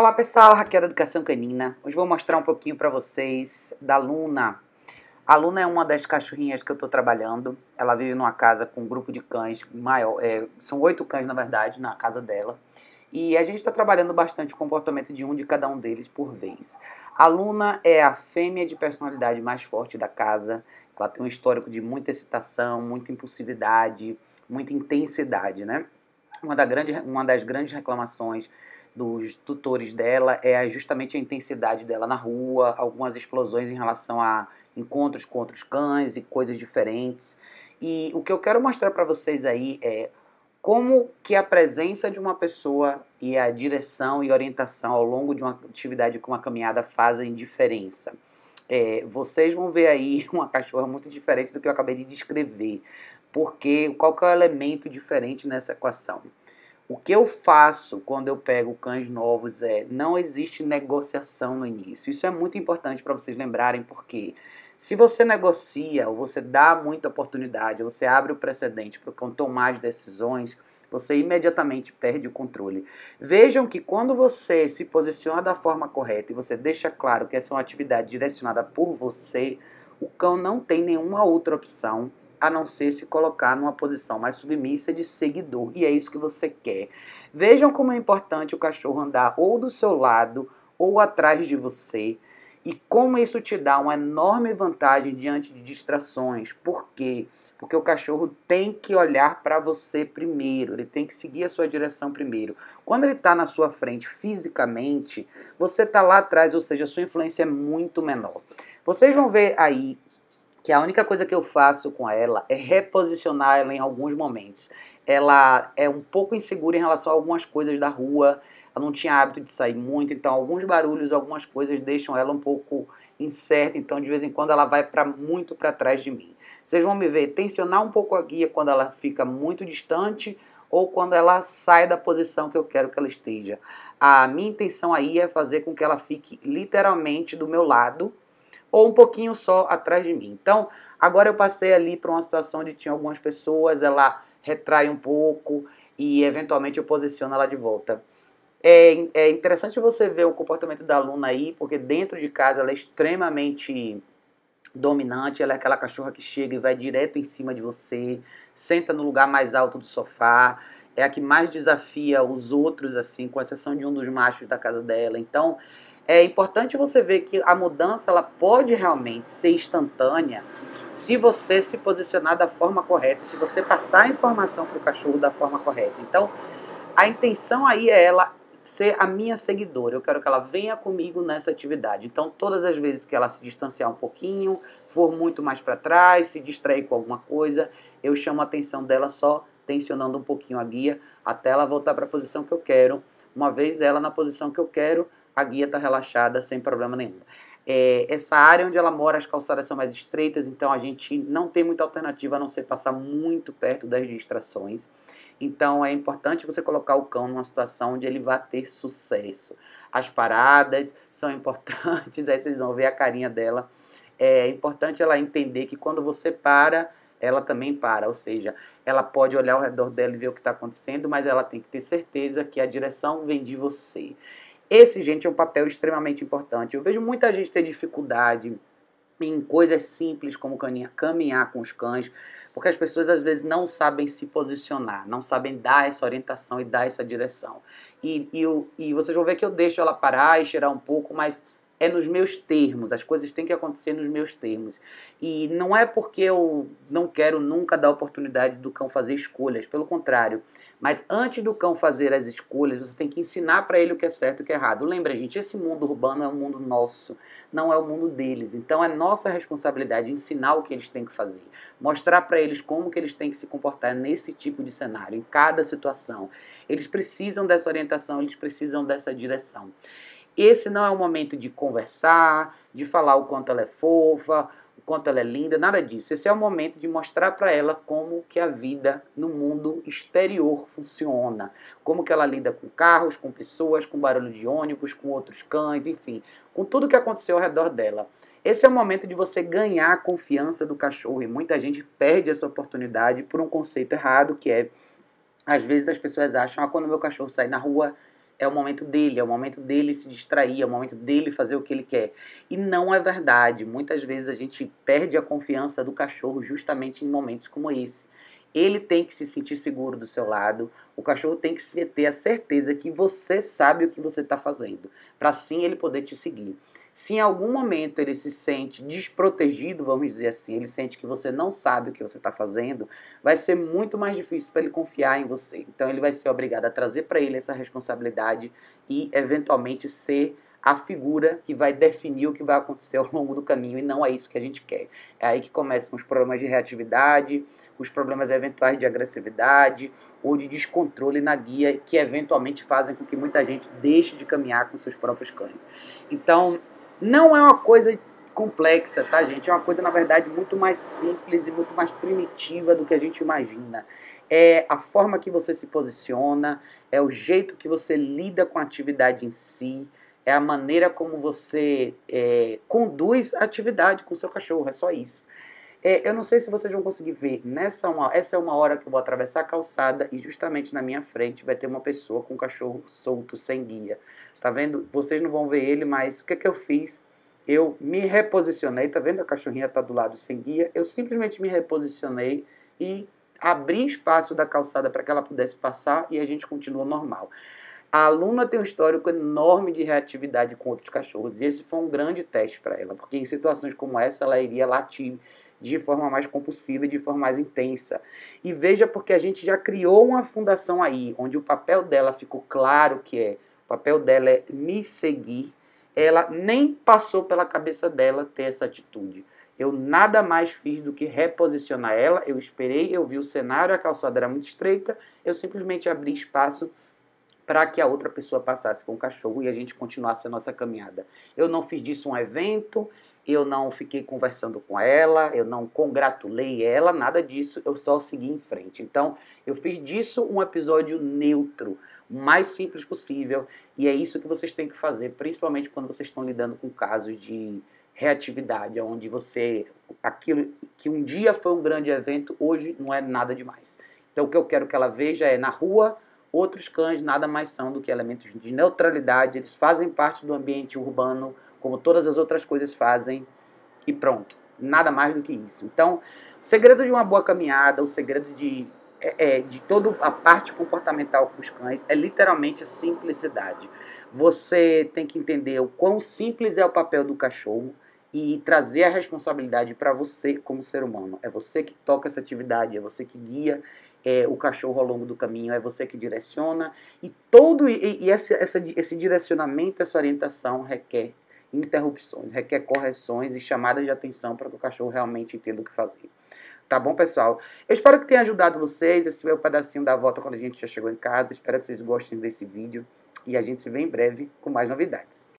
Olá pessoal, Raquel da Educação Canina. Hoje vou mostrar um pouquinho para vocês da Luna. A Luna é uma das cachorrinhas que eu estou trabalhando. Ela vive numa casa com um grupo de cães maior. É, são oito cães, na verdade, na casa dela. E a gente está trabalhando bastante o comportamento de um de cada um deles por vez. A Luna é a fêmea de personalidade mais forte da casa. Ela tem um histórico de muita excitação, muita impulsividade, muita intensidade, né? Uma, da grande, uma das grandes reclamações dos tutores dela é justamente a intensidade dela na rua, algumas explosões em relação a encontros com outros cães e coisas diferentes. E o que eu quero mostrar para vocês aí é como que a presença de uma pessoa e a direção e orientação ao longo de uma atividade como uma caminhada fazem diferença. É, vocês vão ver aí uma cachorra muito diferente do que eu acabei de descrever. Porque qual que é o elemento diferente nessa equação? O que eu faço quando eu pego cães novos é não existe negociação no início. Isso é muito importante para vocês lembrarem, porque se você negocia ou você dá muita oportunidade, você abre o precedente para tomar as decisões, você imediatamente perde o controle. Vejam que quando você se posiciona da forma correta e você deixa claro que essa é uma atividade direcionada por você, o cão não tem nenhuma outra opção a não ser se colocar numa posição mais submissa de seguidor. E é isso que você quer. Vejam como é importante o cachorro andar ou do seu lado ou atrás de você. E como isso te dá uma enorme vantagem diante de distrações. Por quê? Porque o cachorro tem que olhar para você primeiro, ele tem que seguir a sua direção primeiro. Quando ele está na sua frente fisicamente, você está lá atrás, ou seja, a sua influência é muito menor. Vocês vão ver aí que a única coisa que eu faço com ela é reposicionar ela em alguns momentos. Ela é um pouco insegura em relação a algumas coisas da rua, ela não tinha hábito de sair muito, então alguns barulhos, algumas coisas deixam ela um pouco incerta, então de vez em quando ela vai para muito para trás de mim. Vocês vão me ver tensionar um pouco a guia quando ela fica muito distante ou quando ela sai da posição que eu quero que ela esteja. A minha intenção aí é fazer com que ela fique literalmente do meu lado, ou um pouquinho só atrás de mim. Então, agora eu passei ali para uma situação onde tinha algumas pessoas, ela retrai um pouco e eventualmente eu posiciono ela de volta. É, é interessante você ver o comportamento da aluna aí, porque dentro de casa ela é extremamente dominante, ela é aquela cachorra que chega e vai direto em cima de você, senta no lugar mais alto do sofá, é a que mais desafia os outros, assim, com exceção de um dos machos da casa dela. Então, é importante você ver que a mudança ela pode realmente ser instantânea se você se posicionar da forma correta, se você passar a informação para o cachorro da forma correta. Então, a intenção aí é ela ser a minha seguidora. Eu quero que ela venha comigo nessa atividade. Então, todas as vezes que ela se distanciar um pouquinho, for muito mais para trás, se distrair com alguma coisa, eu chamo a atenção dela só tensionando um pouquinho a guia até ela voltar para a posição que eu quero. Uma vez ela na posição que eu quero, a guia está relaxada sem problema nenhum. É, essa área onde ela mora, as calçadas são mais estreitas, então a gente não tem muita alternativa a não ser passar muito perto das distrações. Então é importante você colocar o cão numa situação onde ele vai ter sucesso. As paradas são importantes, aí vocês vão ver a carinha dela. É importante ela entender que quando você para, ela também para, ou seja, ela pode olhar ao redor dela e ver o que está acontecendo, mas ela tem que ter certeza que a direção vem de você. Esse, gente, é um papel extremamente importante. Eu vejo muita gente ter dificuldade em coisas simples como caminhar com os cães, porque as pessoas às vezes não sabem se posicionar, não sabem dar essa orientação e dar essa direção. E, e, e vocês vão ver que eu deixo ela parar e cheirar um pouco, mas é nos meus termos, as coisas têm que acontecer nos meus termos. E não é porque eu não quero nunca dar oportunidade do cão fazer escolhas, pelo contrário. Mas antes do cão fazer as escolhas, você tem que ensinar para ele o que é certo e o que é errado. Lembra, gente, esse mundo urbano é um mundo nosso, não é o mundo deles. Então é nossa responsabilidade ensinar o que eles têm que fazer, mostrar para eles como que eles têm que se comportar nesse tipo de cenário, em cada situação. Eles precisam dessa orientação, eles precisam dessa direção. Esse não é o momento de conversar, de falar o quanto ela é fofa, o quanto ela é linda, nada disso. Esse é o momento de mostrar para ela como que a vida no mundo exterior funciona, como que ela lida com carros, com pessoas, com barulho de ônibus, com outros cães, enfim, com tudo que aconteceu ao redor dela. Esse é o momento de você ganhar a confiança do cachorro e muita gente perde essa oportunidade por um conceito errado que é às vezes as pessoas acham, ah, quando meu cachorro sai na rua, é o momento dele, é o momento dele se distrair, é o momento dele fazer o que ele quer. E não é verdade. Muitas vezes a gente perde a confiança do cachorro justamente em momentos como esse. Ele tem que se sentir seguro do seu lado, o cachorro tem que ter a certeza que você sabe o que você está fazendo, para assim ele poder te seguir. Se em algum momento ele se sente desprotegido, vamos dizer assim, ele sente que você não sabe o que você está fazendo, vai ser muito mais difícil para ele confiar em você. Então ele vai ser obrigado a trazer para ele essa responsabilidade e eventualmente ser a figura que vai definir o que vai acontecer ao longo do caminho e não é isso que a gente quer. É aí que começam os problemas de reatividade, os problemas eventuais de agressividade ou de descontrole na guia que eventualmente fazem com que muita gente deixe de caminhar com seus próprios cães. Então, não é uma coisa complexa, tá, gente? É uma coisa, na verdade, muito mais simples e muito mais primitiva do que a gente imagina. É a forma que você se posiciona, é o jeito que você lida com a atividade em si, é a maneira como você é, conduz a atividade com o seu cachorro, é só isso. É, eu não sei se vocês vão conseguir ver, nessa uma, essa é uma hora que eu vou atravessar a calçada e justamente na minha frente vai ter uma pessoa com um cachorro solto, sem guia. Tá vendo? Vocês não vão ver ele, mas o que, que eu fiz? Eu me reposicionei, tá vendo? A cachorrinha tá do lado sem guia. Eu simplesmente me reposicionei e abri espaço da calçada para que ela pudesse passar e a gente continua normal. A aluna tem um histórico enorme de reatividade com outros cachorros e esse foi um grande teste para ela, porque em situações como essa ela iria latir de forma mais compulsiva e de forma mais intensa. E veja porque a gente já criou uma fundação aí, onde o papel dela ficou claro que é, o papel dela é me seguir. Ela nem passou pela cabeça dela ter essa atitude. Eu nada mais fiz do que reposicionar ela. Eu esperei, eu vi o cenário, a calçada era muito estreita, eu simplesmente abri espaço para que a outra pessoa passasse com o cachorro e a gente continuasse a nossa caminhada. Eu não fiz disso um evento, eu não fiquei conversando com ela, eu não congratulei ela, nada disso, eu só segui em frente. Então, eu fiz disso um episódio neutro, o mais simples possível, e é isso que vocês têm que fazer, principalmente quando vocês estão lidando com casos de reatividade, onde você aquilo que um dia foi um grande evento, hoje não é nada demais. Então, o que eu quero que ela veja é na rua Outros cães nada mais são do que elementos de neutralidade, eles fazem parte do ambiente urbano, como todas as outras coisas fazem, e pronto. Nada mais do que isso. Então, o segredo de uma boa caminhada, o segredo de, é, é, de toda a parte comportamental com os cães é literalmente a simplicidade. Você tem que entender o quão simples é o papel do cachorro e trazer a responsabilidade para você como ser humano. É você que toca essa atividade, é você que guia é, o cachorro ao longo do caminho, é você que direciona. E todo e, e esse, essa, esse direcionamento, essa orientação requer interrupções, requer correções e chamadas de atenção para que o cachorro realmente entenda o que fazer. Tá bom, pessoal? Eu espero que tenha ajudado vocês. Esse foi o pedacinho da volta quando a gente já chegou em casa. Espero que vocês gostem desse vídeo. E a gente se vê em breve com mais novidades.